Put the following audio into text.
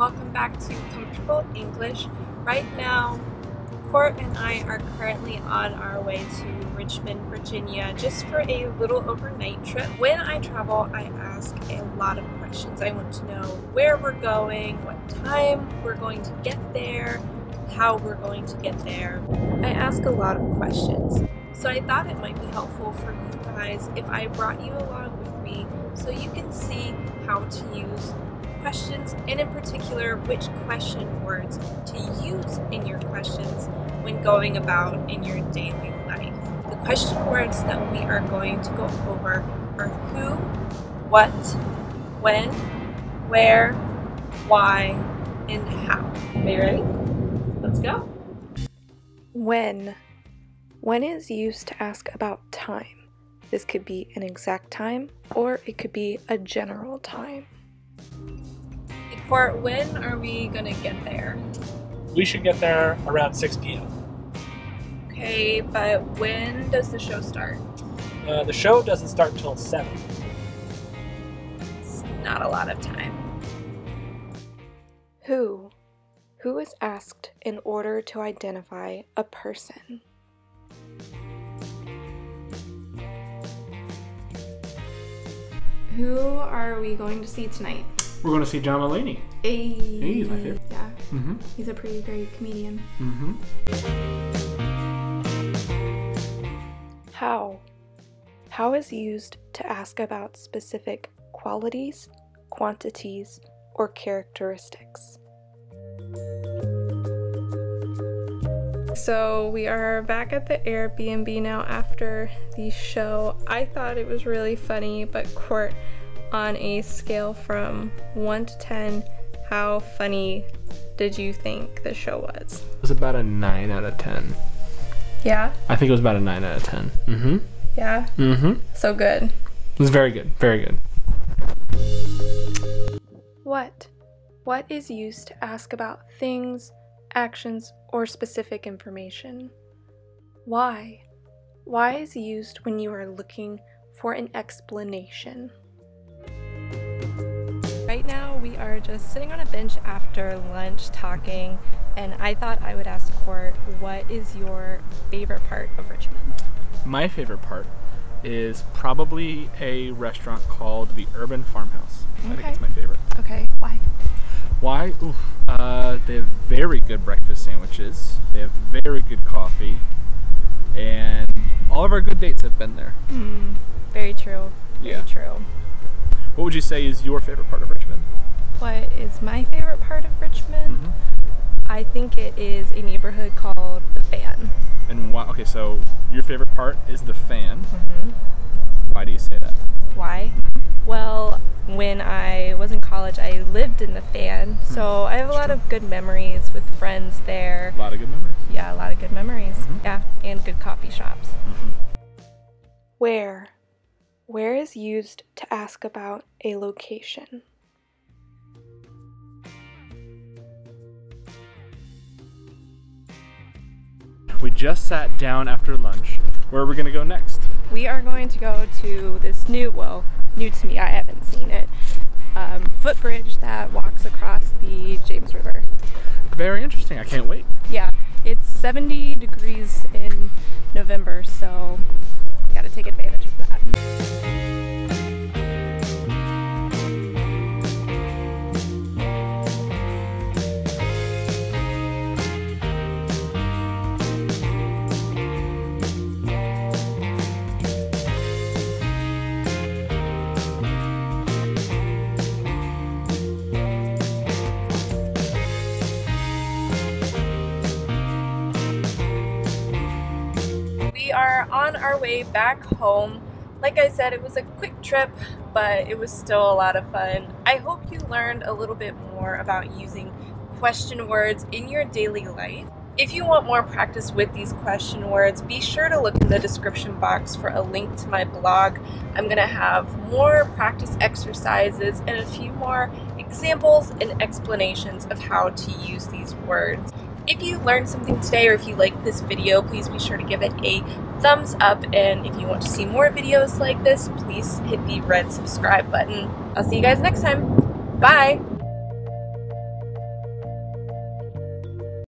welcome back to Comfortable English. Right now, Court and I are currently on our way to Richmond, Virginia, just for a little overnight trip. When I travel, I ask a lot of questions. I want to know where we're going, what time we're going to get there, how we're going to get there. I ask a lot of questions. So I thought it might be helpful for you guys if I brought you along with me so you can see how to use questions and in particular which question words to use in your questions when going about in your daily life. The question words that we are going to go over are who, what, when, where, why, and how. Are you ready? Let's go. When. When is used to ask about time. This could be an exact time or it could be a general time. Court, when are we gonna get there? We should get there around 6 p.m. Okay, but when does the show start? Uh, the show doesn't start until 7. It's not a lot of time. Who? Who is asked in order to identify a person? Who are we going to see tonight? We're going to see John Mulaney. Hey. he's my favorite. Yeah, Mm-hmm. he's a pretty great comedian. Mm-hmm. How? How is used to ask about specific qualities, quantities, or characteristics. So we are back at the Airbnb now after the show. I thought it was really funny, but Court, on a scale from 1 to 10, how funny did you think the show was? It was about a 9 out of 10. Yeah? I think it was about a 9 out of 10. Mm-hmm. Yeah? Mm-hmm. So good. It was very good. Very good. What? What is used to ask about things, actions, or specific information? Why? Why is used when you are looking for an explanation? We are just sitting on a bench after lunch talking, and I thought I would ask Court, what is your favorite part of Richmond? My favorite part is probably a restaurant called the Urban Farmhouse. I think Okay. it's my favorite. Okay, why? Why? Ooh, uh, they have very good breakfast sandwiches. They have very good coffee, and all of our good dates have been there. Hmm, very true. Very Yeah. true. What would you say is your favorite part of Richmond? What is my favorite part of Richmond? Mhm. I think it is a neighborhood called The Fan. And why? Okay, so your favorite part is the fan. Mm-hmm. Why do you say that? Why? Well, when I was in college, I lived in The Fan, so I have a lot of good memories with friends there. A lot of good memories. Yeah, a lot of good memories. Mhm. Yeah, and good coffee shops. Mm-hmm. Where? Where is used to ask about a location? We just sat down after lunch. Where are we gonna go next? We are going to go to this new, well, new to me, I haven't seen it, um, footbridge that walks across the James River. Very interesting. I can't wait. Yeah, it's 70 degrees are on our way back home. Like I said, it was a quick trip, but it was still a lot of fun. I hope you learned a little bit more about using question words in your daily life. If you want more practice with these question words, be sure to look in the description box for a link to my blog. I'm going to have more practice exercises and a few more examples and explanations of how to use these words. If you learned something today or if you liked this video, please be sure to give it a thumbs up. And if you want to see more videos like this, please hit the red subscribe button. I'll see you guys next time. Bye!